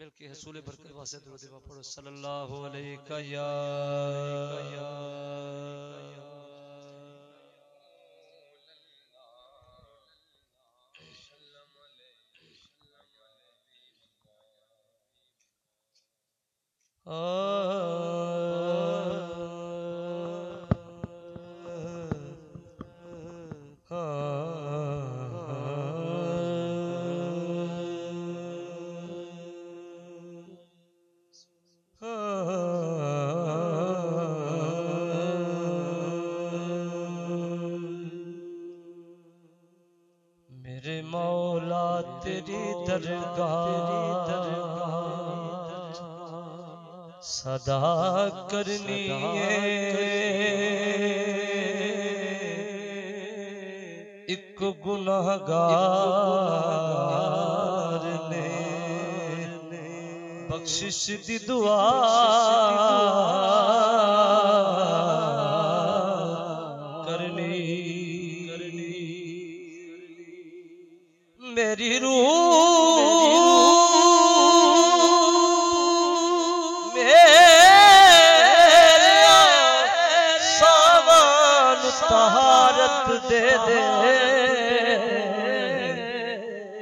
मिलके हसूल बरकत वास्ते दुरूद पाक पढ़ो। सल्लल्लाहु अलैहि या मेरे दरगाह सदा करनी एक गुनाहगार ने बख्शिश दी दुआ। करनी। मेरी रूह दे दे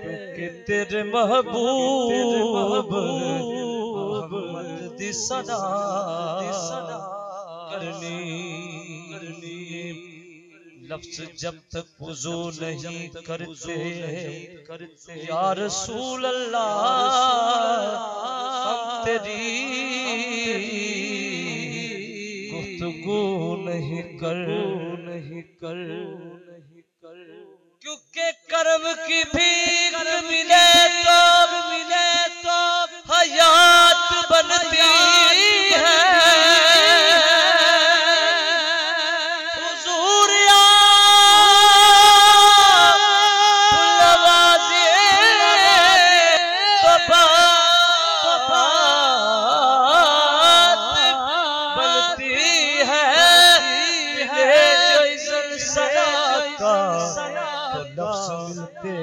क्योंकि तेरे महबूब दी सदा करनी। लफ्ज जब तक वज़ू नहीं करते करते या रसूल अल्लाह तेरी गुफ्तगू नहीं कर नहीं कर नहीं कर। क्योंकि कर्म की भी तो लफ्ज़ मिलते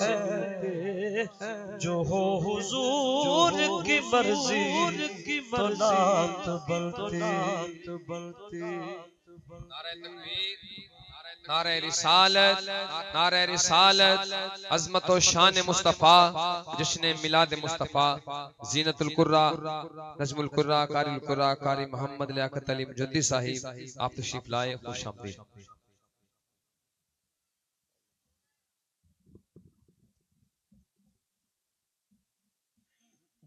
हैं। जो हो हुजूर की मर्ज़ी की तो नात बनती बनती नारे रिसालत नारे रिसालत अजमत व शान मुस्तफ़ा जश्न मिलाद मुस्तफ़ा जीनतुल कुर्रा नजमुल कुर्रा कारिल कुर्रा कारी मोहम्मद लियाकत अली मुजद्दी साहिब आप तशरीफ़ लाए खुश आमदीद।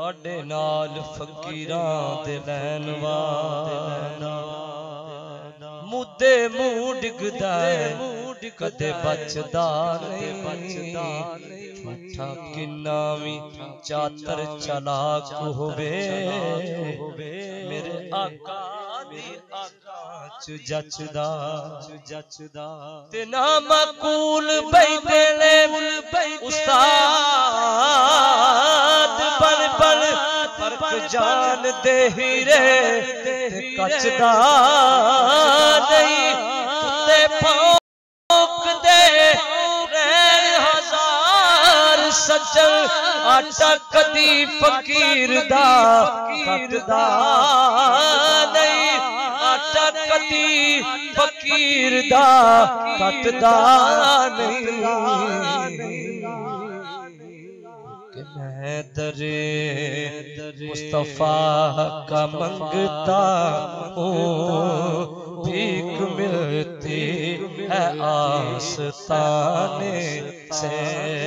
ਆਡੇ ਨਾਲ ਫਕੀਰਾਂ ਦੇ ਲੈਣ ਵਾਲਾ ਮੁੱਦੇ ਮੂੰਹ ਡਿਗਦਾ ਕਦੇ ਬਚਦਾ ਨਹੀਂ ਬਚਦਾ ਝੂਠਾ ਕਿੰਨਾ ਵੀ ਚਾਤਰ ਚਲਾਕ ਹੋਵੇ ਮੇਰੇ ਆਕਾ ਦੀ ਆਕਾ ਚ ਜੱਚਦਾ ਚ ਜੱਚਦਾ ਤੇ ਨਾ ਮਕੂਲ ਬੈਦੇ ਨੇ ਉਸਤਾਦ ਬਣ ਬਣ ਫਰਕ ਜਾਣਦੇ ਹੀਰੇ ਤੇ ਕੱਚਦਾ ਨਹੀਂ ਆਟਾ ਕਦੀ ਫਕੀਰ ਦਾ ਕੱਟਦਾ ਨਹੀਂ ਆਟਾ ਕਦੀ ਫਕੀਰ ਦਾ ਕੱਟਦਾ ਨਹੀਂ कि मैं दरे मुस्तफा का मंगता हूँ भीख मिलती है आस्ताने से तेरे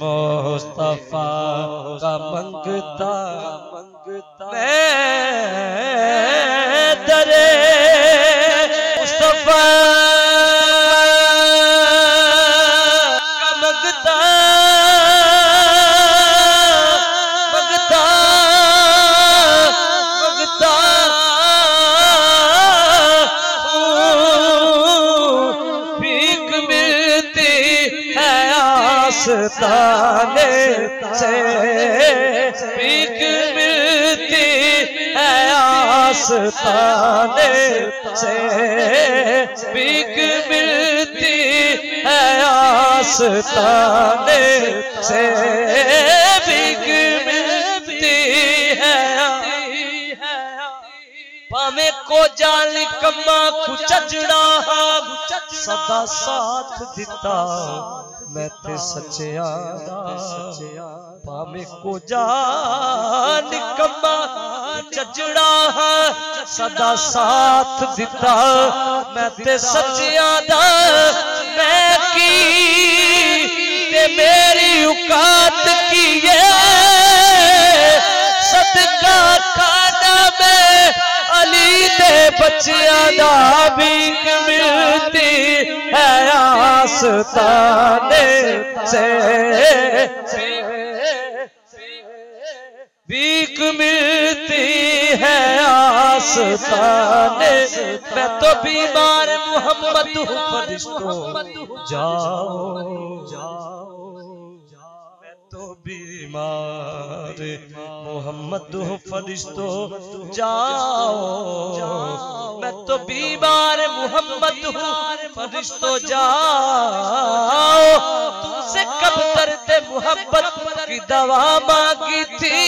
मुस्तफ़ा का मंगता मंगता आस्ताने से भीख मिलती है आस्ताने से। भीख मिलती है आस्ताने से। ਭਾਵੇਂ ਕੋ ਜਾਲ ਕੰਮਾ ਕੁਚਜਣਾ ਸਦਾ ਸਾਥ ਦਿੱਤਾ ਮੈਂ ਤੇ ਸੱਚਿਆ ਦਾ ਭਾਵੇਂ ਕੋ ਜਾਲ ਕੰਮਾ ਕੁਚਜਣਾ ਸਦਾ ਸਾਥ ਦਿੱਤਾ ਮੈਂ ਤੇ ਸੱਚਿਆ ਦਾ ਮੈਂ ਕੀ ਤੇ ਮੇਰੀ ਔਕਾਤ ਕੀ ਹੈ ਸਦਕਾ ਖਾਣਾ ਮੈਂ नबी दे बच्चिया दा भी मिलती है आस्ताने से बीक मिलती है आस्ताने मैं तो बीमार मोहब्बत हूँ जाओ जाओ बीमार। मोहम्मद हूँ फरिश्तों, जाओ। मैं तो बीमार मोहम्मद हूँ, फरिश्तों, जाओ। तुमसे कब करते मोहब्बत की दवा मांगी थी?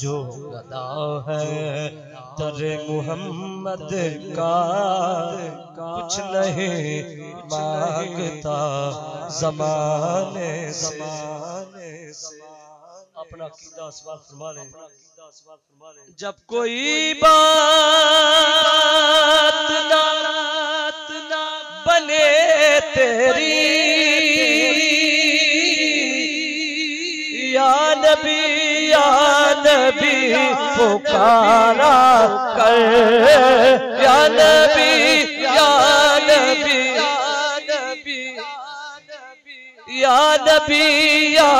जो गदा है दर मोहम्मद का। कुछ नहीं माँगता जमाने जमाने अपना कीदा सवाल फरमा ले जब कोई बात ना बने तेरी नबी, या नबी, पुकारा कर। या नबी या नबी या नबी या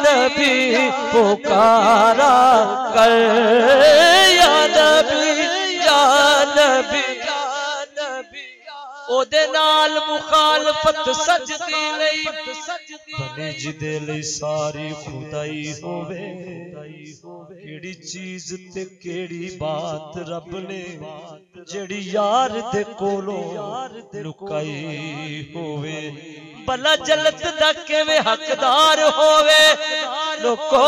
नबी, पुकारा कर। या नबी या नबी ਉਹਦੇ ਨਾਲ ਮੁਖਾਲਫਤ ਸਜਦੀ ਲਈ ਬਨੇ ਜਿਹਦੇ ਲਈ ਸਾਰੀ ਖੁਦਾਈ ਹੋਵੇ ਕਿਹੜੀ ਚੀਜ਼ ਤੇ ਕਿਹੜੀ ਬਾਤ ਰੱਬ ਨੇ ਜਿਹੜੀ ਯਾਰ ਦੇ ਕੋਲੋਂ ਲੁਕਾਈ ਹੋਵੇ ਭਲਾ ਜਲਤ ਦਾ ਕਿਵੇਂ ਹੱਕਦਾਰ ਹੋਵੇ ਲੋਕੋ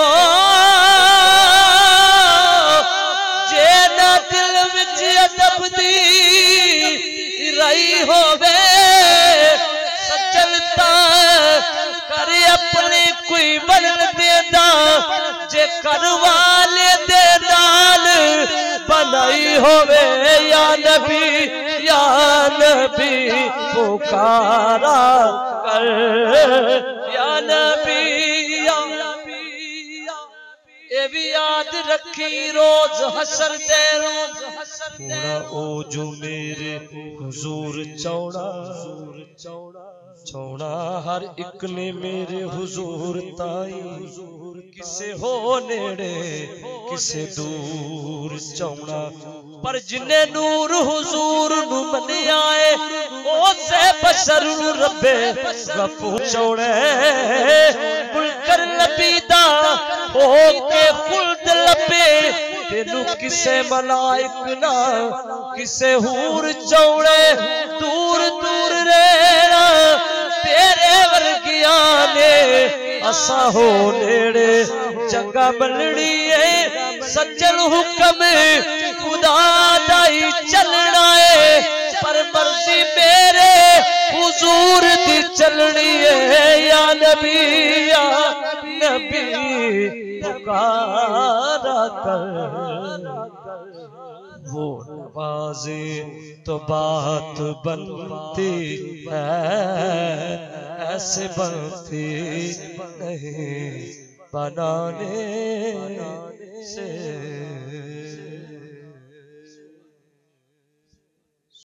पुकारा कर। या नबिया, ये भी याद रखी रोज हसर दे, रोज हसर दे। जो मेरे हुजूर चौड़ा हुजूर चौड़ा चौड़ा हर एक ने मेरे हुजूर ताई। किसे हो नेड़े, किसे दूर चौड़ा। ਪਰ ਜਿਨੇ ਨੂਰ ਹੁਜ਼ੂਰ ਨੂੰ ਮੰਨਿਆ ਏ ਉਸੇ ਬਸ਼ਰ ਨੂੰ ਰੱਬੇ ਗਫੂ ਚੌੜੇ ਮੁਲਕਰ ਲਬੀਦਾ ਹੋ ਕੇ ਖੁਲਦ ਲੱਭੇ ਤੈਨੂੰ ਕਿਸੇ ਮਲਾਇਕ ਨਾ ਕਿਸੇ ਹੂਰ ਚੌੜੇ ਦੂਰ ਦੂਰ ਰਹਿਣਾ ਤੇਰੇ ਵਰਗਿਆਂ ਨੇ ਅਸਾਂ ਹੋ ਨੇੜੇ ਚੰਗਾ ਮਲੜੀ सज्जन हुक्म खुदा चलना है, पर मर्ज़ी मेरे हुजूर दी चलनी है। या नबी या नबी, पुकारा कर। वो नवाजे तो बात बनती है, ऐसे बनती नहीं। बनाने से